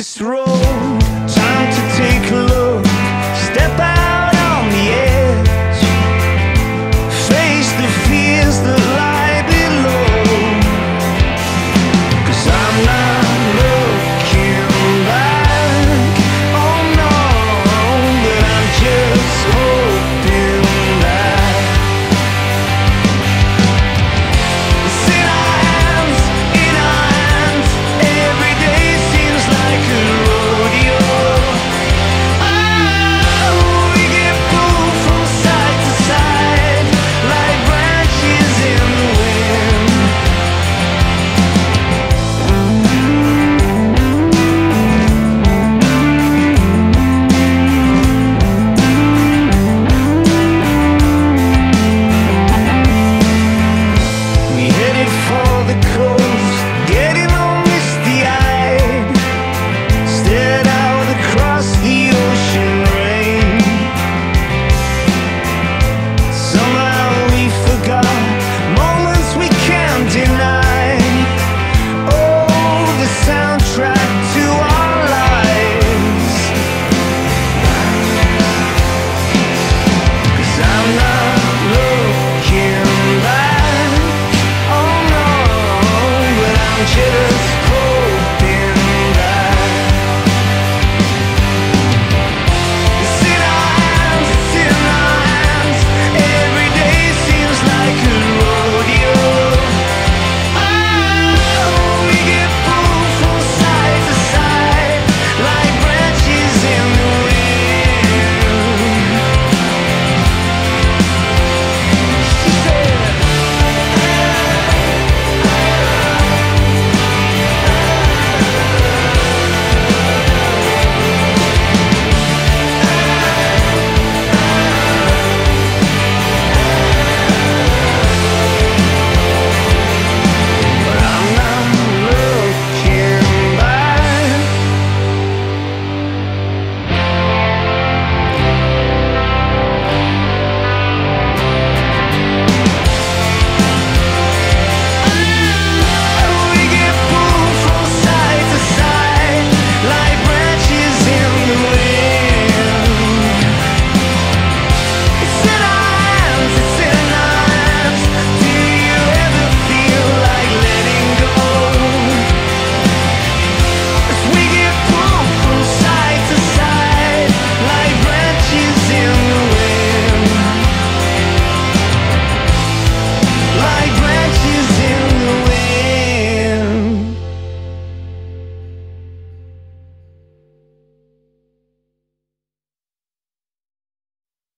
this road.